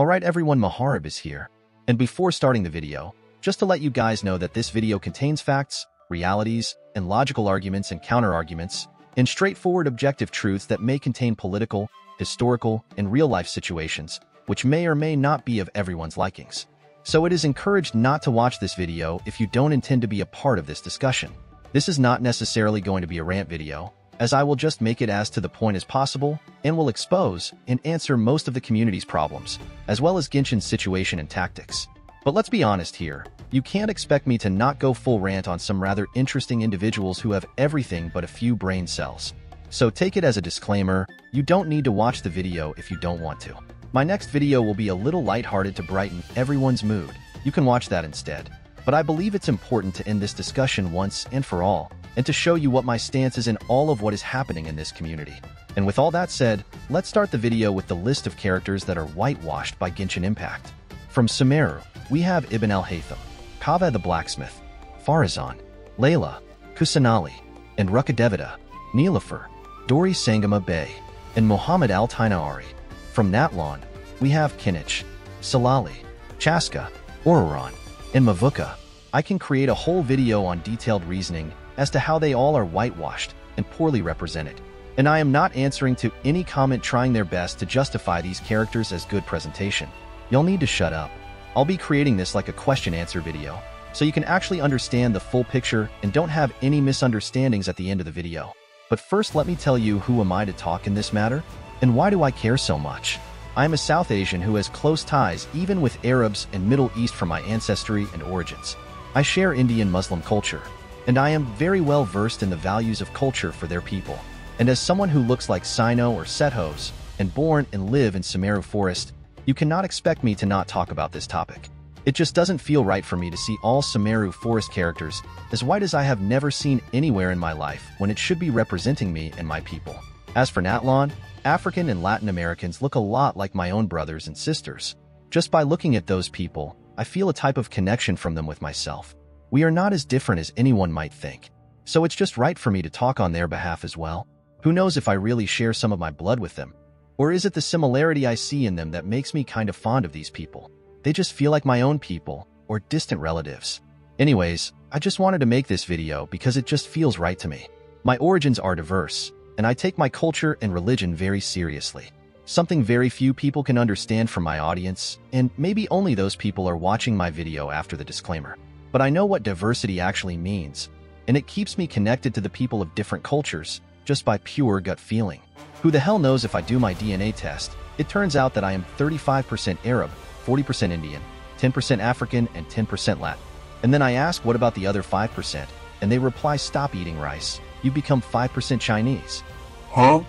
Alright everyone, Maharib is here. And before starting the video, just to let you guys know that this video contains facts, realities, and logical arguments and counter-arguments, and straightforward objective truths that may contain political, historical, and real-life situations, which may or may not be of everyone's likings. So it is encouraged not to watch this video if you don't intend to be a part of this discussion. This is not necessarily going to be a rant video, as I will just make it as to the point as possible and will expose and answer most of the community's problems, as well as Genshin's situation and tactics. But let's be honest here, you can't expect me to not go full rant on some rather interesting individuals who have everything but a few brain cells. So take it as a disclaimer, you don't need to watch the video if you don't want to. My next video will be a little lighthearted to brighten everyone's mood. You can watch that instead. But I believe it's important to end this discussion once and for all, and to show you what my stance is in all of what is happening in this community. And with all that said, let's start the video with the list of characters that are whitewashed by Genshin Impact. From Sumeru, we have Ibn al-Haytham, Kaveh the Blacksmith, Faruzan, Layla, Kusanali, and Rukkhadevata, Nilüfer, Dori Sangemah Bay, and Muhammad al-Tighnari. From Natlan, we have Kinich, Citlali, Chaska, Ororon, and Mavuika. I can create a whole video on detailed reasoning as to how they all are whitewashed and poorly represented. And I am not answering to any comment trying their best to justify these characters as good presentation. You'll need to shut up. I'll be creating this like a question-answer video, so you can actually understand the full picture and don't have any misunderstandings at the end of the video. But first let me tell you who am I to talk in this matter, and why do I care so much? I am a South Asian who has close ties even with Arabs and Middle East from my ancestry and origins. I share Indian Muslim culture, and I am very well versed in the values of culture for their people. And as someone who looks like Cyno or Sethos, and born and live in Sumeru Forest, you cannot expect me to not talk about this topic. It just doesn't feel right for me to see all Sumeru Forest characters as white as I have never seen anywhere in my life when it should be representing me and my people. As for Natlan, African and Latin Americans look a lot like my own brothers and sisters. Just by looking at those people, I feel a type of connection from them with myself. We are not as different as anyone might think, so it's just right for me to talk on their behalf as well. Who knows if I really share some of my blood with them? Or is it the similarity I see in them that makes me kind of fond of these people? They just feel like my own people, or distant relatives. Anyways, I just wanted to make this video because it just feels right to me. My origins are diverse, and I take my culture and religion very seriously. Something very few people can understand from my audience, and maybe only those people are watching my video after the disclaimer. But I know what diversity actually means, and it keeps me connected to the people of different cultures just by pure gut feeling. Who the hell knows if I do my DNA test, it turns out that I am 35% Arab, 40% Indian, 10% African, and 10% Latin. And then I ask what about the other 5%, and they reply stop eating rice, you become 5% Chinese. Huh?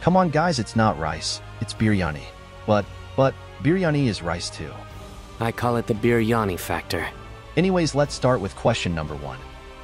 Come on guys, it's not rice, it's biryani. But, but, biryani is rice too. I call it the biryani factor. Anyways, let's start with question number one.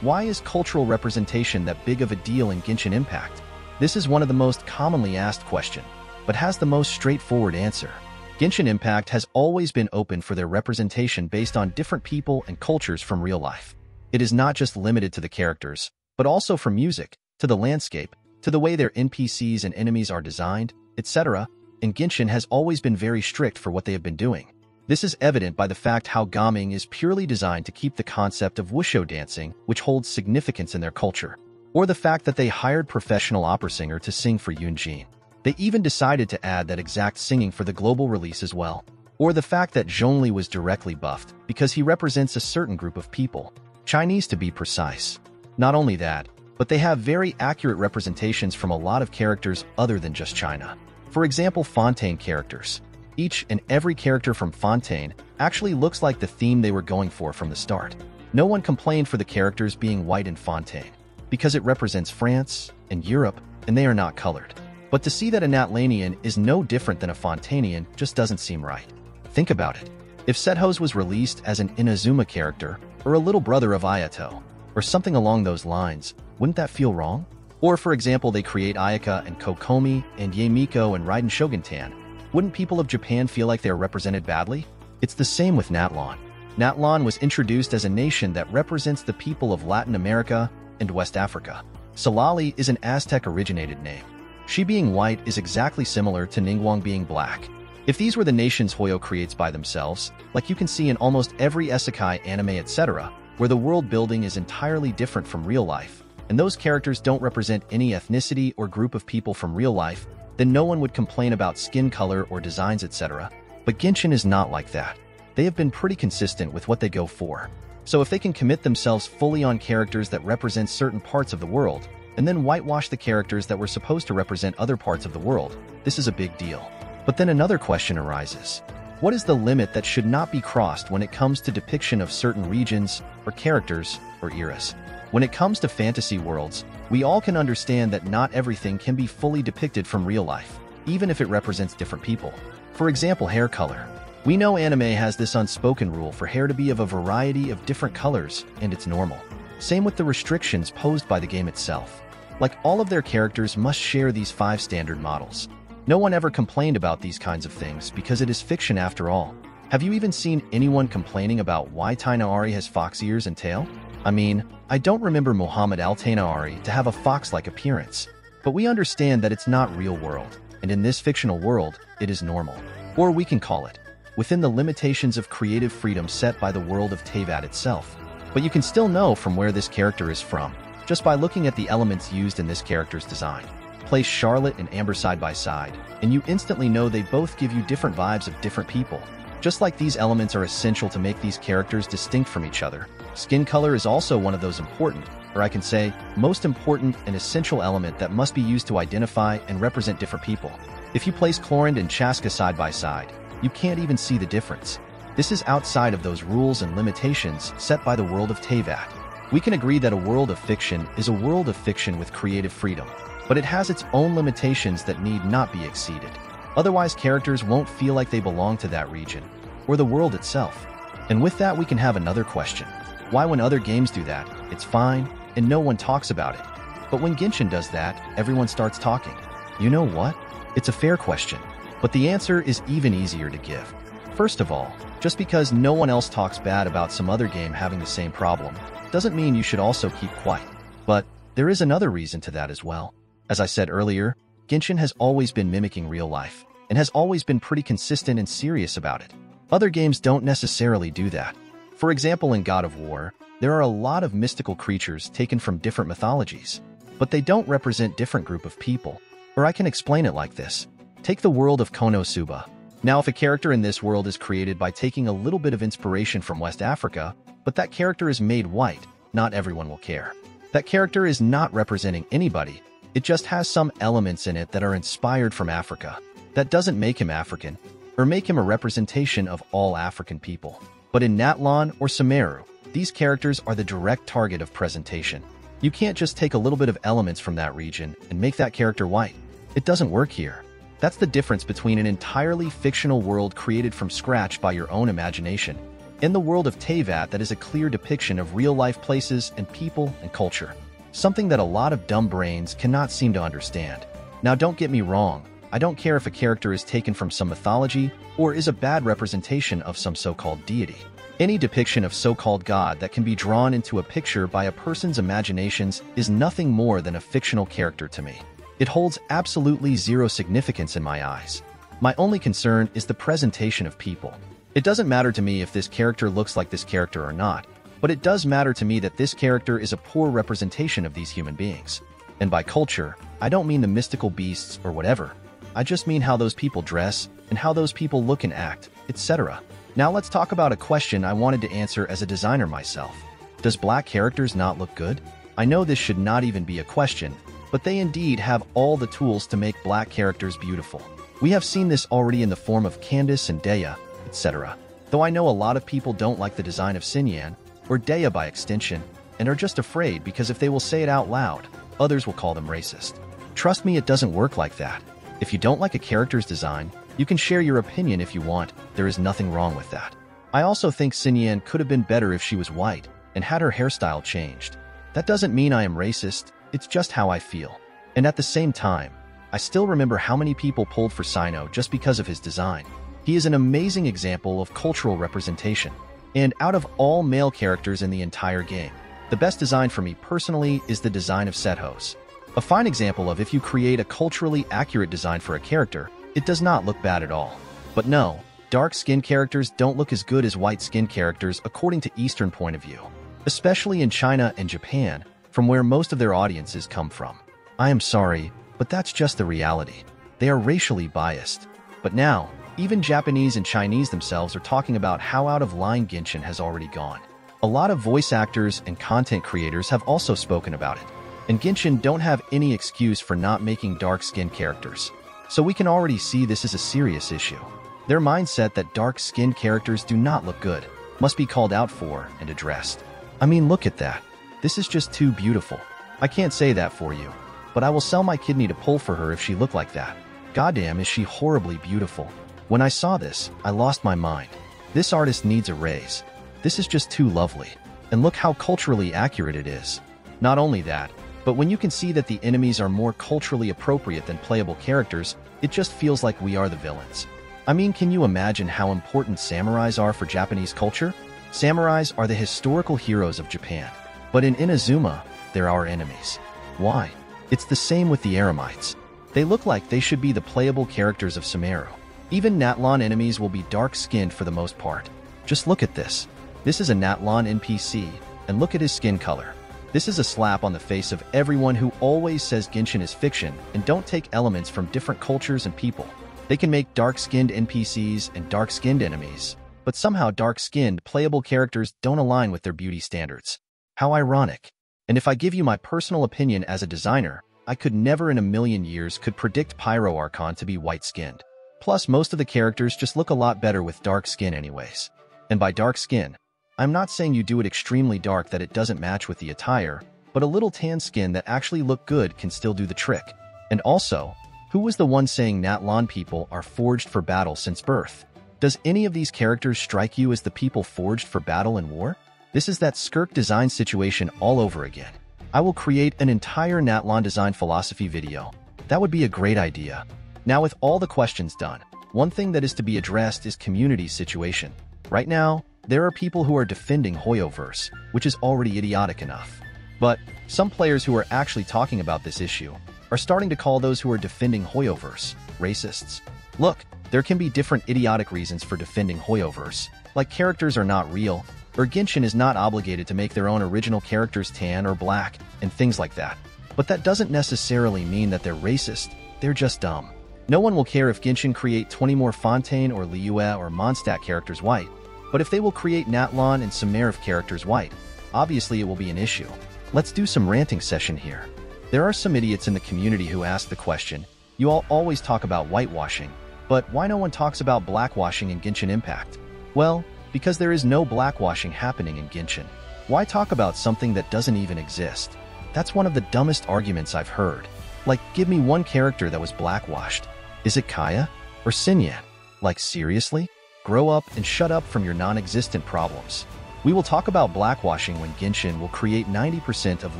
Why is cultural representation that big of a deal in Genshin Impact? This is one of the most commonly asked question, but has the most straightforward answer. Genshin Impact has always been open for their representation based on different people and cultures from real life. It is not just limited to the characters, but also from music, to the landscape, to the way their NPCs and enemies are designed, etc., and Genshin has always been very strict for what they have been doing. This is evident by the fact how Gaming is purely designed to keep the concept of Wushou dancing, which holds significance in their culture, or the fact that they hired professional opera singer to sing for Yunjin. They even decided to add that exact singing for the global release as well, or the fact that Zhongli was directly buffed because he represents a certain group of people, Chinese to be precise. Not only that, but they have very accurate representations from a lot of characters other than just China. For example, Fontaine characters. Each and every character from Fontaine actually looks like the theme they were going for from the start. No one complained for the characters being white in Fontaine, because it represents France and Europe, and they are not colored. But to see that an Atlanian is no different than a Fontainian just doesn't seem right. Think about it. If Sethos was released as an Inazuma character, or a little brother of Ayato, or something along those lines, wouldn't that feel wrong? Or, for example, they create Ayaka and Kokomi and Yaemiko and Raiden Shoguntan, wouldn't people of Japan feel like they're represented badly? It's the same with Natlan. Natlan was introduced as a nation that represents the people of Latin America and West Africa. Citlali is an Aztec-originated name. She being white is exactly similar to Ningguang being black. If these were the nations Hoyo creates by themselves, like you can see in almost every isekai anime etc., where the world building is entirely different from real life, and those characters don't represent any ethnicity or group of people from real life, then no one would complain about skin color or designs etc. But Genshin is not like that. They have been pretty consistent with what they go for. So if they can commit themselves fully on characters that represent certain parts of the world, and then whitewash the characters that were supposed to represent other parts of the world, this is a big deal. But then another question arises. What is the limit that should not be crossed when it comes to depiction of certain regions, or characters, or eras? When it comes to fantasy worlds, we all can understand that not everything can be fully depicted from real life, even if it represents different people. For example, hair color. We know anime has this unspoken rule for hair to be of a variety of different colors, and it's normal. Same with the restrictions posed by the game itself. Like all of their characters must share these five standard models. No one ever complained about these kinds of things because it is fiction after all. Have you even seen anyone complaining about why Tighnari has fox ears and tail? I mean, I don't remember Muhammad al-Tighnari to have a fox-like appearance, but we understand that it's not real world, and in this fictional world, it is normal. Or we can call it, within the limitations of creative freedom set by the world of Teyvat itself. But you can still know from where this character is from, just by looking at the elements used in this character's design. Place Charlotte and Amber side by side, and you instantly know they both give you different vibes of different people. Just like these elements are essential to make these characters distinct from each other, skin color is also one of those important, or I can say, most important and essential element that must be used to identify and represent different people. If you place Clorinde and Chaska side by side, you can't even see the difference. This is outside of those rules and limitations set by the world of Teyvat. We can agree that a world of fiction is a world of fiction with creative freedom, but it has its own limitations that need not be exceeded. Otherwise, characters won't feel like they belong to that region, or the world itself. And with that, we can have another question. Why when other games do that, it's fine, and no one talks about it. But when Genshin does that, everyone starts talking. You know what? It's a fair question, but the answer is even easier to give. First of all, just because no one else talks bad about some other game having the same problem, doesn't mean you should also keep quiet. But there is another reason to that as well. As I said earlier, Genshin has always been mimicking real life, and has always been pretty consistent and serious about it. Other games don't necessarily do that. For example, in God of War, there are a lot of mystical creatures taken from different mythologies, but they don't represent different group of people. Or I can explain it like this. Take the world of Konosuba. Now, if a character in this world is created by taking a little bit of inspiration from West Africa, but that character is made white, not everyone will care. That character is not representing anybody, it just has some elements in it that are inspired from Africa. That doesn't make him African, or make him a representation of all African people. But in Natlan or Sumeru, these characters are the direct target of presentation. You can't just take a little bit of elements from that region and make that character white. It doesn't work here. That's the difference between an entirely fictional world created from scratch by your own imagination and the world of Teyvat that is a clear depiction of real-life places and people and culture something that a lot of dumb brains cannot seem to understand. Now don't get me wrong, I don't care if a character is taken from some mythology or is a bad representation of some so-called deity. Any depiction of so-called God that can be drawn into a picture by a person's imaginations is nothing more than a fictional character to me. It holds absolutely zero significance in my eyes. My only concern is the presentation of people. It doesn't matter to me if this character looks like this character or not, but it does matter to me that this character is a poor representation of these human beings. And by culture, I don't mean the mystical beasts or whatever. I just mean how those people dress and how those people look and act, etc. Now let's talk about a question I wanted to answer as a designer myself. Does black characters not look good? I know this should not even be a question, but they indeed have all the tools to make black characters beautiful. We have seen this already in the form of Candace and Dehya, etc. Though I know a lot of people don't like the design of Xinyan, or Dehya by extension, and are just afraid because if they will say it out loud, others will call them racist. Trust me, it doesn't work like that. If you don't like a character's design, you can share your opinion if you want, there is nothing wrong with that. I also think Xinyan could have been better if she was white and had her hairstyle changed. That doesn't mean I am racist, it's just how I feel. And at the same time, I still remember how many people pulled for Cyno just because of his design. He is an amazing example of cultural representation. And out of all male characters in the entire game, the best design for me personally is the design of Sethos. A fine example of if you create a culturally accurate design for a character, it does not look bad at all. But no, dark skin characters don't look as good as white skin characters according to Eastern point of view, especially in China and Japan, from where most of their audiences come from. I am sorry, but that's just the reality. They are racially biased. But now, even Japanese and Chinese themselves are talking about how out of line Genshin has already gone. A lot of voice actors and content creators have also spoken about it, and Genshin don't have any excuse for not making dark-skinned characters. So we can already see this is a serious issue. Their mindset that dark-skinned characters do not look good must be called out for and addressed. I mean, look at that. This is just too beautiful. I can't say that for you, but I will sell my kidney to pull for her if she looked like that. Goddamn, is she horribly beautiful. When I saw this, I lost my mind. This artist needs a raise. This is just too lovely. And look how culturally accurate it is. Not only that, but when you can see that the enemies are more culturally appropriate than playable characters, it just feels like we are the villains. I mean, can you imagine how important samurais are for Japanese culture? Samurais are the historical heroes of Japan. But in Inazuma, they're our enemies. Why? It's the same with the Eremites. They look like they should be the playable characters of Sumeru. Even Natlan enemies will be dark-skinned for the most part. Just look at this. This is a Natlan NPC, and look at his skin color. This is a slap on the face of everyone who always says Genshin is fiction and don't take elements from different cultures and people. They can make dark-skinned NPCs and dark-skinned enemies, but somehow dark-skinned, playable characters don't align with their beauty standards. How ironic. And if I give you my personal opinion as a designer, I could never in a million years could predict Pyro Archon to be white-skinned. Plus, most of the characters just look a lot better with dark skin anyways. And by dark skin, I'm not saying you do it extremely dark that it doesn't match with the attire, but a little tan skin that actually look good can still do the trick. And also, who was the one saying Natlan people are forged for battle since birth? Does any of these characters strike you as the people forged for battle and war? This is that Skirk design situation all over again. I will create an entire Natlan design philosophy video. That would be a great idea. Now with all the questions done, one thing that is to be addressed is community situation. Right now, there are people who are defending Hoyoverse, which is already idiotic enough. But some players who are actually talking about this issue are starting to call those who are defending Hoyoverse racists. Look, there can be different idiotic reasons for defending Hoyoverse, like characters are not real, or Genshin is not obligated to make their own original characters tan or black, and things like that. But that doesn't necessarily mean that they're racist, they're just dumb. No one will care if Genshin create 20 more Fontaine or Liyue or Mondstadt characters white, but if they will create Natlan and Sumeru characters white, obviously it will be an issue. Let's do some ranting session here. There are some idiots in the community who ask the question, you all always talk about whitewashing, but why no one talks about blackwashing in Genshin Impact? Well, because there is no blackwashing happening in Genshin. Why talk about something that doesn't even exist? That's one of the dumbest arguments I've heard. Like, give me one character that was blackwashed. Is it Kaeya? Or Xinyan? Like seriously? Grow up and shut up from your non-existent problems. We will talk about blackwashing when Genshin will create 90% of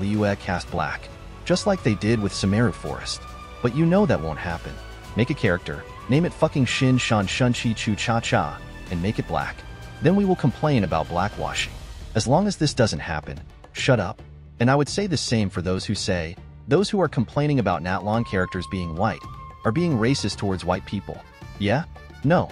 Liyue cast black, just like they did with Sumeru Forest. But you know that won't happen. Make a character, name it fucking Shin Shan Shun Chi Chu Cha Cha, and make it black. Then we will complain about blackwashing. As long as this doesn't happen, shut up. And I would say the same for those who say, those who are complaining about Natlan characters being white, are being racist towards white people. Yeah? No.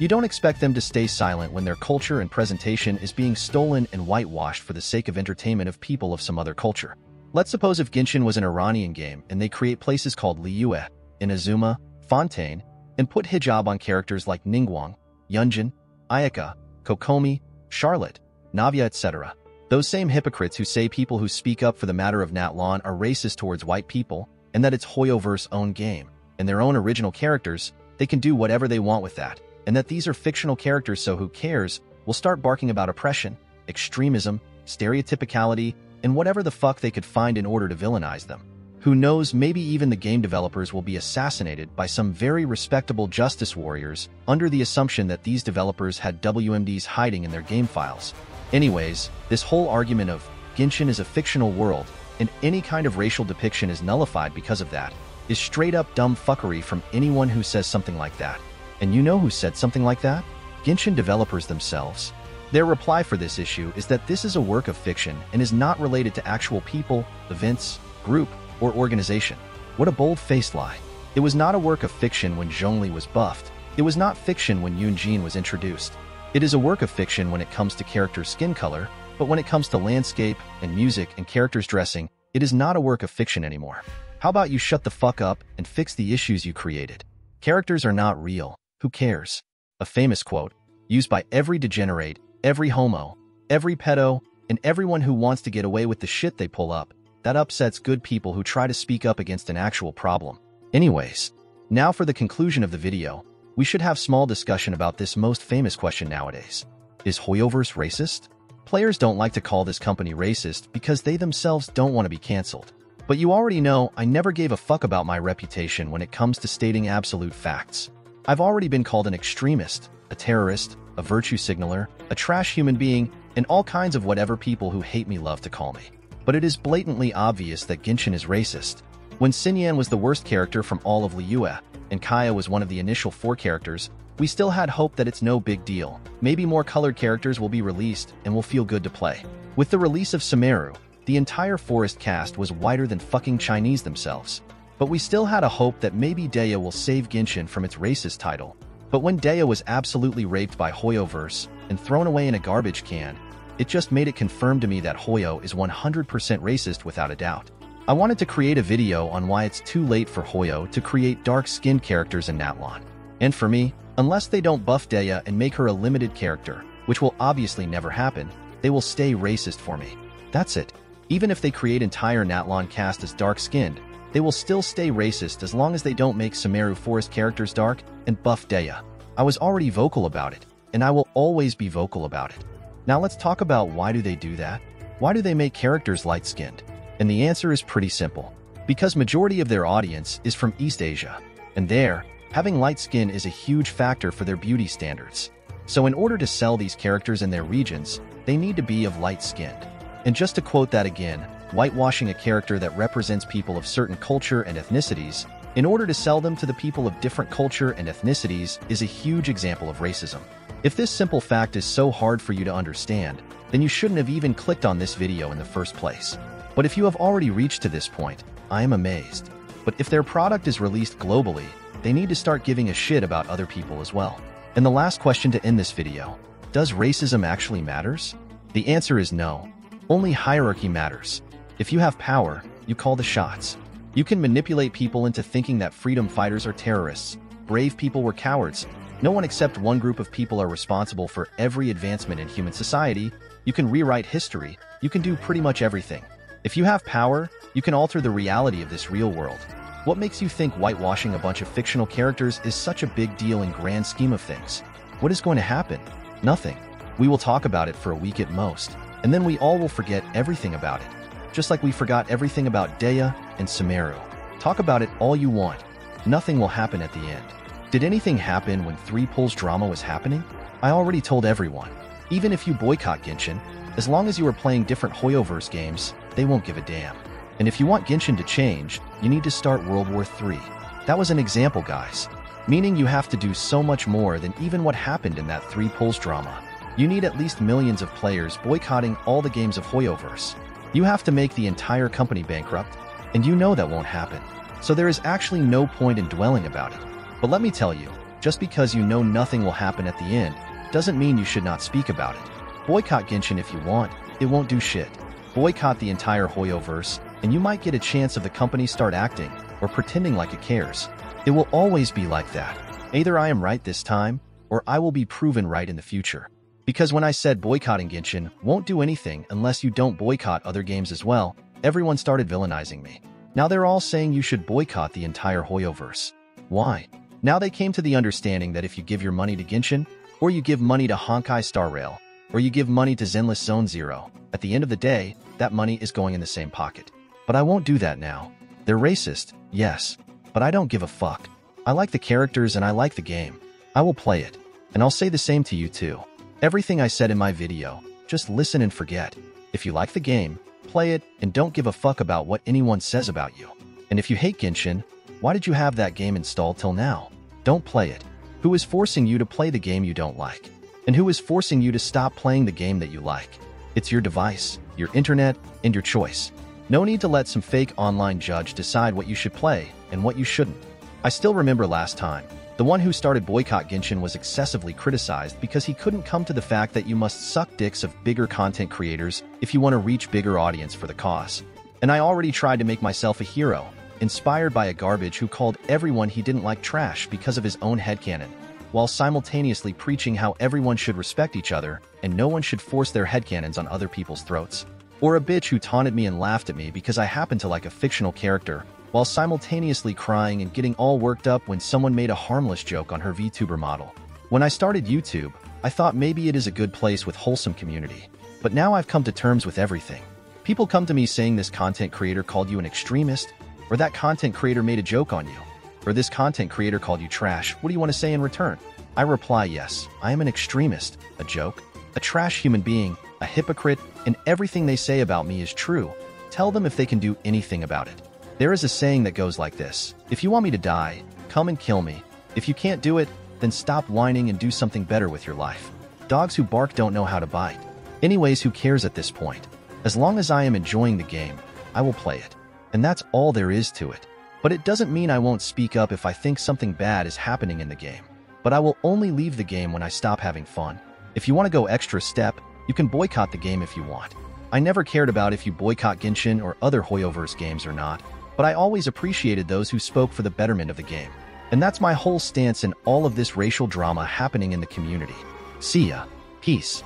You don't expect them to stay silent when their culture and presentation is being stolen and whitewashed for the sake of entertainment of people of some other culture. Let's suppose if Genshin was an Iranian game and they create places called Liyue, Inazuma, Fontaine, and put hijab on characters like Ningguang, Yunjin, Ayaka, Kokomi, Charlotte, Navia, etc. Those same hypocrites who say people who speak up for the matter of Natlan are racist towards white people and that it's Hoyoverse own game and their own original characters, they can do whatever they want with that, and that these are fictional characters so who cares will start barking about oppression, extremism, stereotypicality, and whatever the fuck they could find in order to villainize them. Who knows, maybe even the game developers will be assassinated by some very respectable justice warriors under the assumption that these developers had WMDs hiding in their game files. Anyways, this whole argument of Genshin is a fictional world and any kind of racial depiction is nullified because of that is straight up dumb fuckery from anyone who says something like that. And you know who said something like that? Genshin developers themselves. Their reply for this issue is that this is a work of fiction and is not related to actual people, events, group, or organization. What a bold-faced lie. It was not a work of fiction when Zhongli was buffed, It was not fiction when Yunjin was introduced. It is a work of fiction when it comes to character skin color, but when it comes to landscape and music and characters dressing, it is not a work of fiction anymore. How about you shut the fuck up and fix the issues you created? Characters are not real. Who cares? A famous quote, used by every degenerate, every homo, every pedo, and everyone who wants to get away with the shit they pull up, that upsets good people who try to speak up against an actual problem. Anyways, now for the conclusion of the video, we should have small discussion about this most famous question nowadays. Is Hoyoverse racist? Players don't like to call this company racist because they themselves don't want to be cancelled. But you already know I never gave a fuck about my reputation when it comes to stating absolute facts. I've already been called an extremist, a terrorist, a virtue signaler, a trash human being, and all kinds of whatever people who hate me love to call me. But it is blatantly obvious that Genshin is racist. When Xinyan was the worst character from all of Liyue, and Kaeya was one of the initial four characters, we still had hope that it's no big deal. Maybe more colored characters will be released and will feel good to play. With the release of Sumeru, the entire Forest cast was whiter than fucking Chinese themselves. But we still had a hope that maybe Dehya will save Genshin from its racist title. But when Dehya was absolutely raped by Hoyoverse and thrown away in a garbage can, it just made it confirm to me that Hoyo is 100% racist without a doubt. I wanted to create a video on why it's too late for Hoyo to create dark-skinned characters in Natlan. And for me, unless they don't buff Dehya and make her a limited character, which will obviously never happen, they will stay racist for me. That's it. Even if they create entire Natlan cast as dark-skinned, they will still stay racist as long as they don't make Sumeru Forest characters dark and buff Dehya. I was already vocal about it, and I will always be vocal about it. Now let's talk about why do they do that? Why do they make characters light-skinned? And the answer is pretty simple. Because majority of their audience is from East Asia, and there, having light skin is a huge factor for their beauty standards. So in order to sell these characters in their regions, they need to be of light-skinned. And just to quote that again, whitewashing a character that represents people of certain culture and ethnicities in order to sell them to the people of different culture and ethnicities is a huge example of racism. If this simple fact is so hard for you to understand, then you shouldn't have even clicked on this video in the first place. But if you have already reached to this point, I am amazed. But if their product is released globally, they need to start giving a shit about other people as well. And the last question to end this video, does racism actually matters? The answer is no. Only hierarchy matters. If you have power, you call the shots. You can manipulate people into thinking that freedom fighters are terrorists, brave people were cowards. No one except one group of people are responsible for every advancement in human society. You can rewrite history. You can do pretty much everything. If you have power, you can alter the reality of this real world. What makes you think whitewashing a bunch of fictional characters is such a big deal in grand scheme of things? What is going to happen? Nothing. We will talk about it for a week at most and then we all will forget everything about it, just like we forgot everything about Dehya and Sumeru. Talk about it all you want. Nothing will happen at the end. Did anything happen when Three Pulls drama was happening? I already told everyone. Even if you boycott Genshin, as long as you are playing different Hoyoverse games, they won't give a damn. And if you want Genshin to change, you need to start World War III. That was an example, guys. Meaning you have to do so much more than even what happened in that Three Pulls drama. You need at least millions of players boycotting all the games of Hoyoverse. You have to make the entire company bankrupt, and you know that won't happen. So there is actually no point in dwelling about it. But let me tell you, just because you know nothing will happen at the end, doesn't mean you should not speak about it. Boycott Genshin if you want, it won't do shit. Boycott the entire Hoyoverse, and you might get a chance of the company start acting or pretending like it cares. It will always be like that. Either I am right this time, or I will be proven right in the future. Because when I said boycotting Genshin won't do anything unless you don't boycott other games as well, everyone started villainizing me. Now they're all saying you should boycott the entire Hoyoverse. Why? Now they came to the understanding that if you give your money to Genshin, or you give money to Honkai Star Rail, or you give money to Zenless Zone Zero, at the end of the day, that money is going in the same pocket. But I won't do that now. They're racist, yes, but I don't give a fuck. I like the characters and I like the game. I will play it, and I'll say the same to you too. Everything I said in my video, just listen and forget. If you like the game, play it and don't give a fuck about what anyone says about you. And if you hate Genshin, why did you have that game installed till now? Don't play it. Who is forcing you to play the game you don't like? And who is forcing you to stop playing the game that you like? It's your device, your internet, and your choice. No need to let some fake online judge decide what you should play and what you shouldn't. I still remember last time, The one who started Boycott Genshin was excessively criticized because he couldn't come to the fact that you must suck dicks of bigger content creators if you want to reach bigger audience for the cause. And I already tried to make myself a hero, inspired by a garbage who called everyone he didn't like trash because of his own headcanon, while simultaneously preaching how everyone should respect each other and no one should force their headcanons on other people's throats. Or a bitch who taunted me and laughed at me because I happened to like a fictional character while simultaneously crying and getting all worked up when someone made a harmless joke on her VTuber model. When I started YouTube, I thought maybe it is a good place with wholesome community. But now I've come to terms with everything. People come to me saying this content creator called you an extremist, or that content creator made a joke on you, or this content creator called you trash. What do you want to say in return? I reply, yes, I am an extremist, a joke, a trash human being, a hypocrite, and everything they say about me is true. Tell them if they can do anything about it. There is a saying that goes like this If you want me to die, come and kill me. If you can't do it, then stop whining and do something better with your life. Dogs who bark don't know how to bite. Anyways, who cares at this point? As long as I am enjoying the game, I will play it. And that's all there is to it. But it doesn't mean I won't speak up if I think something bad is happening in the game. But I will only leave the game when I stop having fun. If you want to go extra step, you can boycott the game if you want. I never cared about if you boycott Genshin or other Hoyoverse games or not, but I always appreciated those who spoke for the betterment of the game. And that's my whole stance in all of this racial drama happening in the community. See ya. Peace.